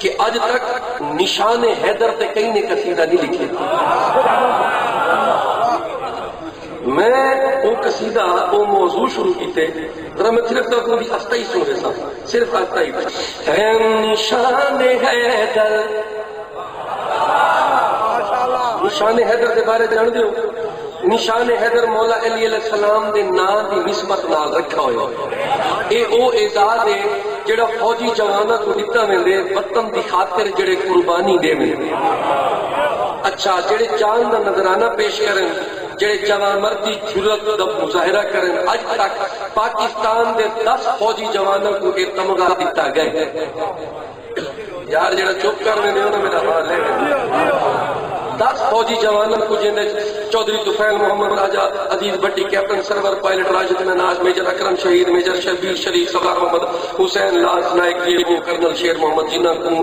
कि अज तक निशान हैदर ते कई ने कसीदा नहीं लिखे। मैं वो कसीदा, वो मौजू शुरू किते। जरा मैं सिर्फ़ तक उनकी अस्ता ही सुन रहा सिर्फ़ अस्ता ही। निशान हैदर। निशान हैदर के बारे जान दो निशान हैदर मौला अली सलाम के नां की निस्बत नाल रखा हुआ ये वो एजाज है जेड़ा फौजी जवाना को दिता वेंदे वतन की खातिर जेड़े कुर्बानी देवे अच्छा जेड़े चाँद का नजराना पेश करें जेड़े जवान मर्दी जुरत का मुजाहरा करें अज तक पाकिस्तान के दस फौजी जवानों को यह तमगा दिता गया यार, जेड़ा चुप कर रहे ने मेरा हाल है दस फौजी जवानों को जिन्हें चौधरी तुफैल मोहम्मद राजा अज़ीज़ भट्टी, कैप्टन सरवर पायलट राजद मनाज मेजर अकरम शहीद मेजर शबीर शरीफ सवार मोहम्मद हुसैन लास नायक कर्नल शेर मोहम्मद, जिन्हों को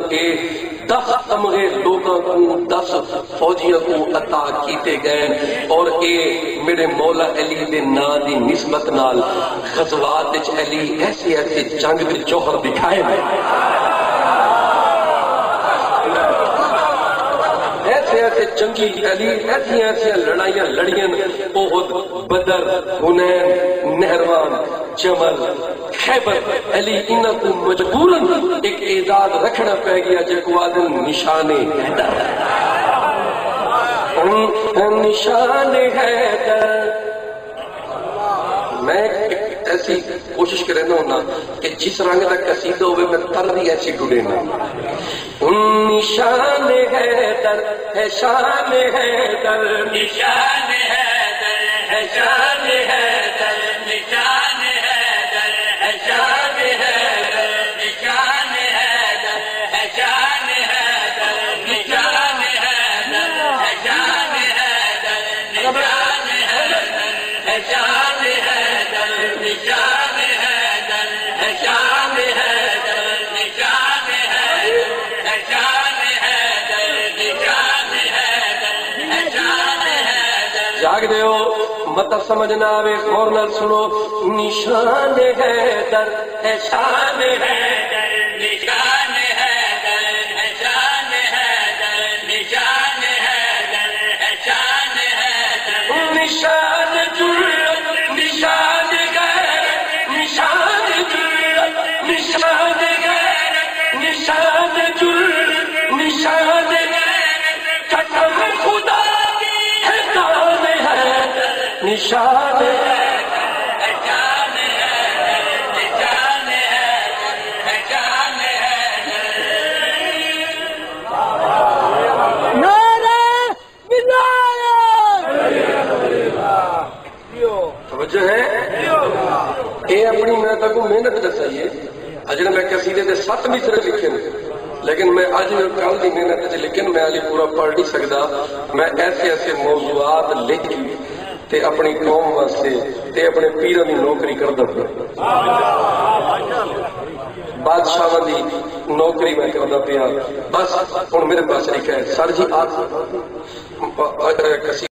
दस तमगे लोगों को दस फौजियों को अता किए गए और ये मेरे मौला अली के ना की निस्बत नाल गजवात अली ऐसे ऐसे जंग के जौहर दिखाए। ऐसे जंगी अली ऐसी ऐसी लड़ाइयाँ लड़ियन ओहद बदर, हुनैन नहरवान जमल, खैबर, अली इन को मजबूरन एक एजाज रखना पै गया जेको आदम निशाने निशान हैदर मैं ऐसी कोशिश कर होना कि जिस रंग का कसीदा हो मैं तर भी ऐसी ढूंढे ना। निशान है दर है शान है दर निशान है दर है शान है दर निशान है दर है शान है दर निशान है दर है शान है दर निशान है दर है शान है दर निशान है दर है शान है दर निशान जाग दे मत समझ ना आवे, गौर नाल सुनो, निशान है दर, है शान है दर, निशान है दर, है शान है दर, निशान है दर, है शान है दर। निशान जुल्लत, निशान गैरत निशान जुल्लत, निशान निशान है। शान है है है? है है ये अपनी मैं तक मेहनत दसाई है अजने मैं कसीदे के सत्त भी सिर्फ़ लिखे ने लेकिन मैं अज कल की मेहनत लिखे मैं अली पूरा पढ़ नहीं सकता। मैं ऐसे ऐसे मौजूआत लिख ते अपनी कौम वास्ते ते अपने पीर की नौकरी करदा पिया बादशाह की नौकरी मैं करदा पिया बस हूँ मेरे पास लिखा है सर जी आप कसी